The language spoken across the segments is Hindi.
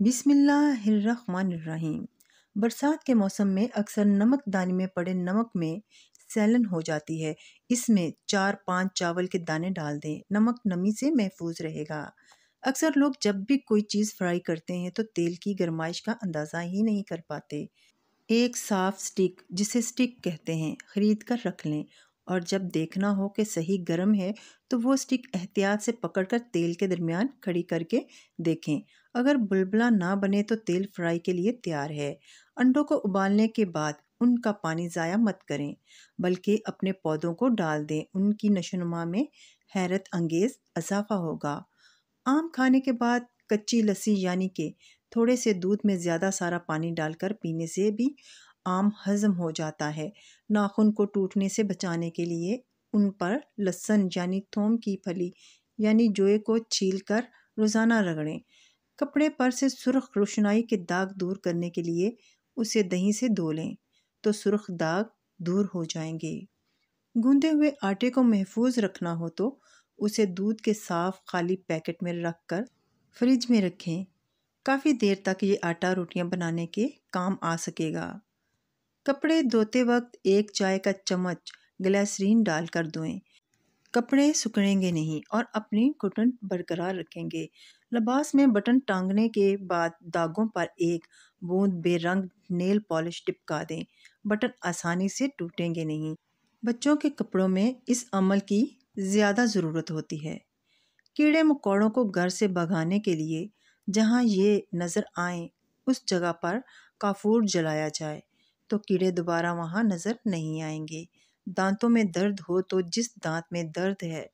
बिस्मिल्लाहिर्रहमानिर्रहीम। बरसात के मौसम में अक्सर नमक दाने में पड़े नमक में सैलन हो जाती है। इसमें चार पाँच चावल के दाने डाल दें। नमक नमी से महफूज रहेगा। अक्सर लोग जब भी कोई चीज़ फ्राई करते हैं तो तेल की गरमाइश का अंदाज़ा ही नहीं कर पाते। एक साफ़ स्टिक, जिसे स्टिक कहते हैं, ख़रीद कर रख लें और जब देखना हो कि सही गर्म है तो वो स्टिक एहतियात से पकड़कर तेल के दरमियान खड़ी करके देखें। अगर बुलबुला ना बने तो तेल फ्राई के लिए तैयार है। अंडों को उबालने के बाद उनका पानी ज़ाया मत करें, बल्कि अपने पौधों को डाल दें। उनकी नशोनुमा में हैरत अंगेज़ इजाफा होगा। आम खाने के बाद कच्ची लस्सी यानी कि थोड़े से दूध में ज़्यादा सारा पानी डालकर पीने से भी आम हज़म हो जाता है। नाखून को टूटने से बचाने के लिए उन पर लहसन यानी थोम की फली यानी जोए को छील कर रोज़ाना रगड़ें। कपड़े पर से सुर्ख रोशनाई के दाग दूर करने के लिए उसे दही से धो लें तो सुर्ख दाग दूर हो जाएँगे। गूंदे हुए आटे को महफूज रखना हो तो उसे दूध के साफ़ खाली पैकेट में रख कर फ्रिज में रखें। काफ़ी देर तक ये आटा रोटियाँ बनाने के काम आ सकेगा। कपड़े धोते वक्त एक चाय का चम्मच ग्लैसरीन डालकर धोएँ। कपड़े सुखड़ेंगे नहीं और अपनी घुटन बरकरार रखेंगे। लबास में बटन टांगने के बाद दागों पर एक बूंद बेरंग नेल पॉलिश टिपका दें। बटन आसानी से टूटेंगे नहीं। बच्चों के कपड़ों में इस अमल की ज़्यादा ज़रूरत होती है। कीड़े मकोड़ों को घर से भगाने के लिए जहाँ ये नज़र आए, उस जगह पर काफूर जलाया जाए तो कीड़े दोबारा वहाँ नज़र नहीं आएँगे। दांतों में दर्द हो तो जिस दांत में दर्द है,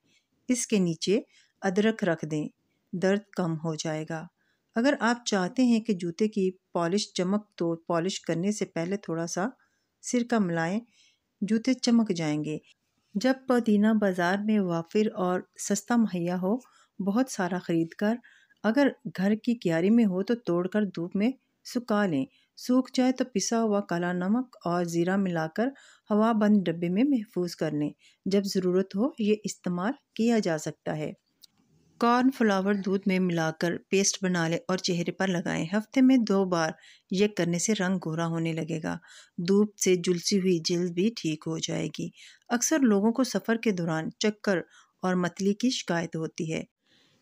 इसके नीचे अदरक रख दें। दर्द कम हो जाएगा। अगर आप चाहते हैं कि जूते की पॉलिश चमक तो पॉलिश करने से पहले थोड़ा सा सिरका मिलाएँ। जूते चमक जाएँगे। जब पुदीना बाज़ार में वाफिर और सस्ता मुहैया हो, बहुत सारा ख़रीद कर अगर घर की क्यारी में हो तो तोड़कर धूप में सुखा लें। सूख जाए तो पिसा हुआ काला नमक और ज़ीरा मिलाकर हवा बंद डब्बे में महफूज कर लें। जब ज़रूरत हो, ये इस्तेमाल किया जा सकता है। कॉर्न फ्लावर दूध में मिलाकर पेस्ट बना लें और चेहरे पर लगाएँ। हफ़्ते में दो बार यह करने से रंग गोरा होने लगेगा। धूप से जुलसी हुई जल्द भी ठीक हो जाएगी। अक्सर लोगों को सफ़र के दौरान चक्कर और मतली की शिकायत होती है।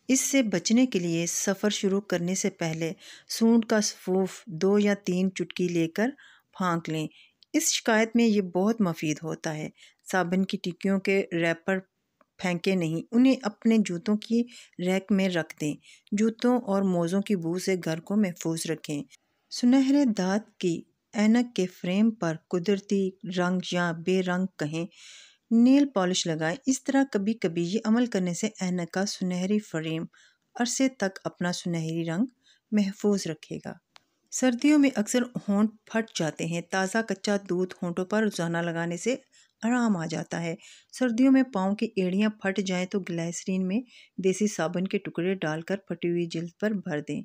इससे बचने के लिए सफ़र शुरू करने से पहले सूंड का सफूफ दो या तीन चुटकी लेकर फांक लें। इस शिकायत में ये बहुत मफीद होता है। साबन की टिक्कियों के रैपर फेंके नहीं, उन्हें अपने जूतों की रैक में रख दें। जूतों और मोज़ों की बू से घर को महफूज रखें। सुनहरे दांत की ऐनक के फ्रेम पर कुदरती रंग या बेरंग कहें। नेल पॉलिश लगाएँ। इस तरह कभी कभी ये अमल करने से ऐनक का सुनहरी फ्रेम अरसे तक अपना सुनहरी रंग महफूज रखेगा। सर्दियों में अक्सर होंठ फट जाते हैं। ताज़ा कच्चा दूध होंठों पर रोज़ाना लगाने से आराम आ जाता है। सर्दियों में पाँव की एड़ियाँ फट जाएँ तो ग्लाइसरीन में देसी साबुन के टुकड़े डालकर फटी हुई जल्द पर भर दें।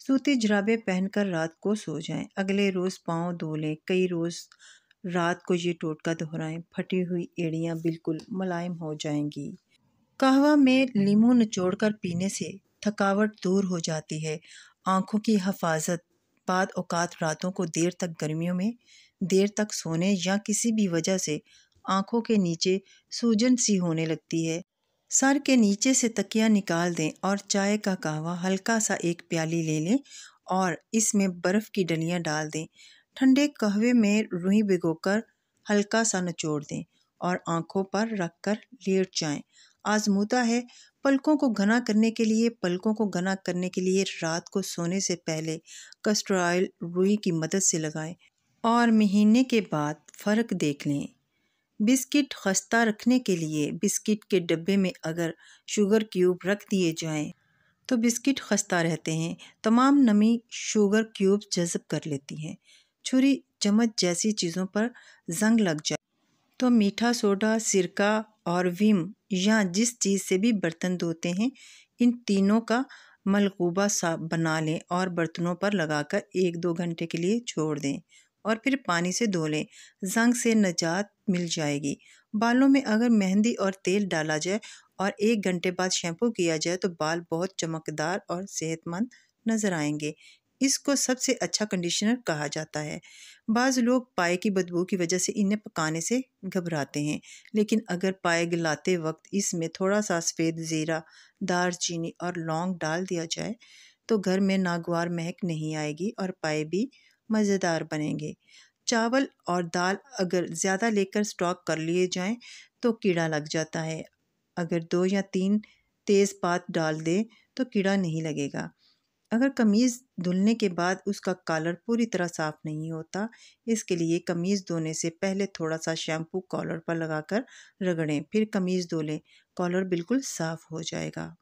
सूती जराबे पहनकर रात को सो जाएँ। अगले रोज़ पाँव धो लें। कई रोज़ रात को ये टोटका दोहराएँ, फटी हुई एड़ियाँ बिल्कुल मुलायम हो जाएँगी। कहवा में लीमू निचोड़ कर पीने से थकावट दूर हो जाती है। आँखों की हफाजत बाद औकात रातों को देर तक गर्मियों में, देर तक सोने या किसी भी वजह से आँखों के नीचे सूजन सी होने लगती है। सर के नीचे से तकिया निकाल दें और चाय का कहवा हल्का सा एक प्याली ले लें और इसमें बर्फ़ की डलियाँ डाल दें। ठंडे कहवे में रुई भिगोकर हल्का सा निचोड़ दें और आँखों पर रख कर लेट जाएँ। आजमूदा है, पलकों को घना करने के लिए, पलकों को घना करने के लिए रात को सोने से पहले कस्टर ऑयल रुई की मदद से लगाएँ और महीने के बाद फ़र्क देख लें। बिस्किट खस्ता रखने के लिए, बिस्किट के डब्बे में अगर शुगर क्यूब रख दिए जाएँ तो बिस्किट खस्ता रहते हैं। तमाम नमी शुगर क्यूब जज़ब कर लेती हैं। छुरी चम्मच जैसी चीज़ों पर जंग लग जाए। तो मीठा सोडा, सिरका और विम या जिस चीज़ से भी बर्तन धोते हैं, इन तीनों का मलकूबा सा बना लें और बर्तनों पर लगाकर एक दो घंटे के लिए छोड़ दें और फिर पानी से धो लें। जंग से नजात मिल जाएगी। बालों में अगर मेहंदी और तेल डाला जाए और एक घंटे बाद शैम्पू किया जाए तो बाल बहुत चमकदार और सेहतमंद नज़र आएँगे। इसको सबसे अच्छा कंडीशनर कहा जाता है। बाज़ लोग पाए की बदबू की वजह से इन्हें पकाने से घबराते हैं, लेकिन अगर पाए गलाते वक्त इसमें थोड़ा सा सफ़ेद ज़ीरा दार चीनी और लौंग डाल दिया जाए तो घर में नागवार महक नहीं आएगी और पाए भी मज़ेदार बनेंगे। चावल और दाल अगर ज़्यादा लेकर स्टॉक कर लिए जाएँ तो कीड़ा लग जाता है। अगर दो या तीन तेज़ पात डाल दें तो कीड़ा नहीं लगेगा। अगर कमीज़ धुलने के बाद उसका कॉलर पूरी तरह साफ़ नहीं होता, इसके लिए कमीज़ धोने से पहले थोड़ा सा शैम्पू कॉलर पर लगाकर रगड़ें, फिर कमीज़ धो लें। कॉलर बिल्कुल साफ़ हो जाएगा।